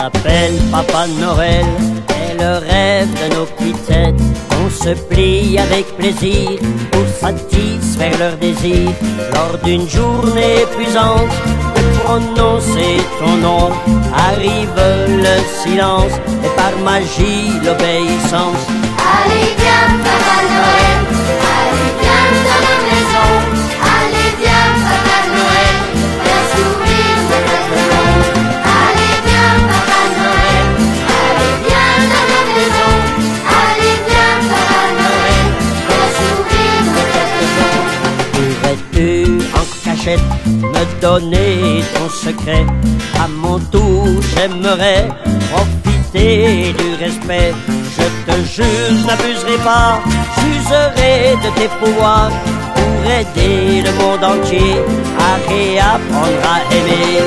Noël, Papa Noël est le rêve de nos petites têtes. On se plie avec plaisir pour satisfaire leurs désirs. Lors d'une journée épuisante, pour prononcer ton nom, arrive le silence et par magie l'obéissance. Allez viens me donner ton secret À mon tour, j'aimerais profiter du respect. Je te jure, n'abuserai pas, j'userai de tes pouvoirs pour aider le monde entier à réapprendre à aimer.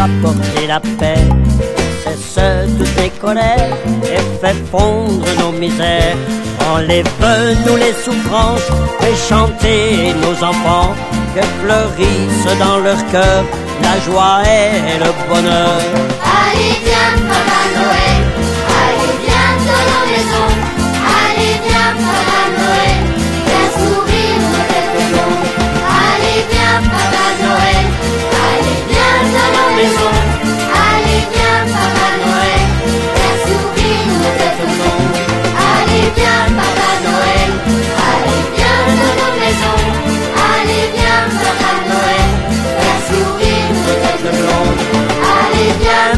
Apporter la paix. Cesse toutes les colères et fait fondre nos misères. Enlève-nous les souffrances et chanter nos enfants que fleurissent dans leur cœur la joie et le bonheur. Allez viens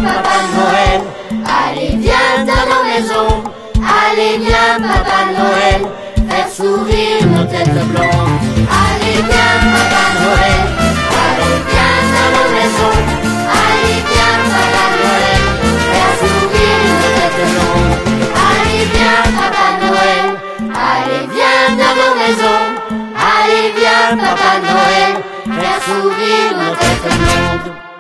Papa Noël. Allez, viens dans nos maisons. Allez, viens, Papa Noël. Faire sourire nos têtes blondes. Allez, viens, Papa Noël. Allez, viens dans nos maisons. Allez, viens, Papa Noël. Faire sourire nos têtes blondes. Allez, viens, Papa Noël. Allez, viens dans nos maisons. Allez, viens, Papa Noël. Faire sourire nos têtes blondes.